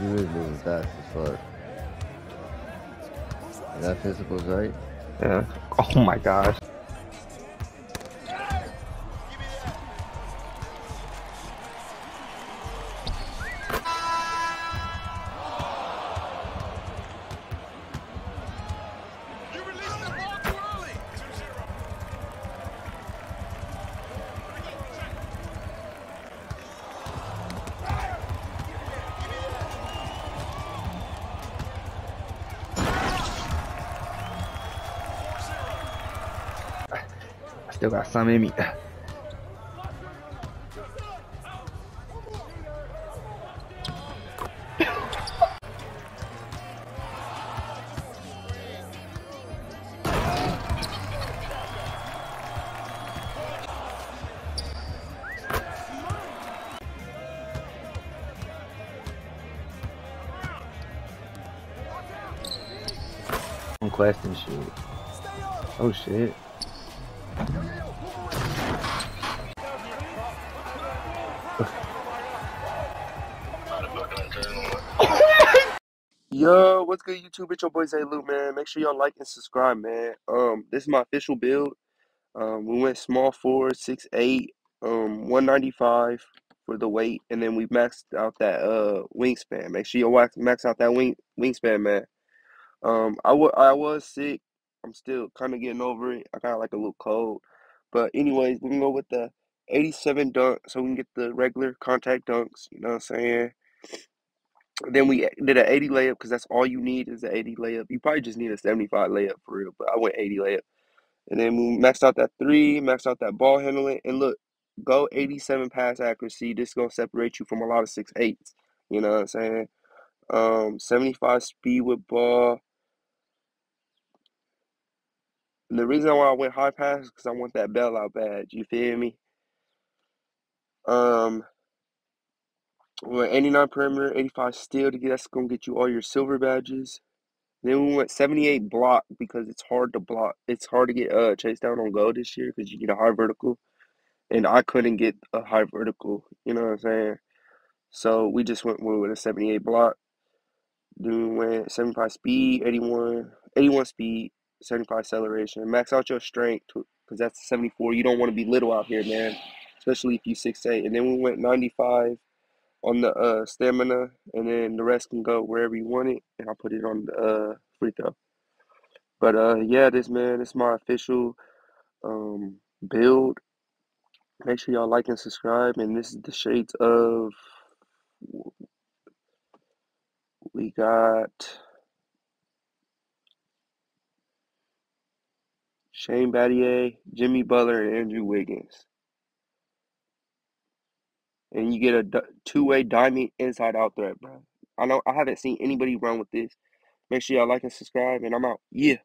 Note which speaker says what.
Speaker 1: You is moving fast as fuck. Is that physicals, right?
Speaker 2: Yeah. Oh my gosh. I still got some in me. On shit. Oh shit.
Speaker 3: Yo, what's good, YouTube? It's your boy Zay Lew, man. Make sure y'all like and subscribe, man. Um, this is my official build. Um, we went small four, six, eight, um, one ninety five for the weight, and then we maxed out that uh wingspan. Make sure you wax max out that wing wingspan, man. Um, I wa- I was sick. I'm still kind of getting over it. I got like a little cold, but anyways, we can go with the eighty seven dunk, so we can get the regular contact dunks. You know what I'm saying? Then we did an 80 layup because that's all you need is an 80 layup. You probably just need a 75 layup for real, but I went 80 layup. And then we maxed out that three, maxed out that ball handling. And look, go 87 pass accuracy. This is going to separate you from a lot of six eights. You know what I'm saying? Um, 75 speed with ball. The reason why I went high pass is because I want that bailout badge. You feel me? Um, we went 89 perimeter, 85 steal to get that's gonna get you all your silver badges. Then we went 78 block because it's hard to block. It's hard to get uh chased down on goal this year because you get a high vertical, and I couldn't get a high vertical. You know what I'm saying? So we just went with a 78 block. Then we went 75 speed, 81, 81 speed, 75 acceleration. Max out your strength because that's 74. You don't want to be little out here, man, especially if you six eight. And then we went 95 on the uh, stamina, and then the rest can go wherever you want it, and I'll put it on the uh, free throw. But uh, yeah, this man, this is my official um, build. Make sure y'all like and subscribe, and this is the shades of. We got Shane Battier, Jimmy Butler, and Andrew Wiggins. And you get a two-way diamond inside out threat, bro. I know I haven't seen anybody run with this. Make sure y'all like and subscribe, and I'm out. Yeah.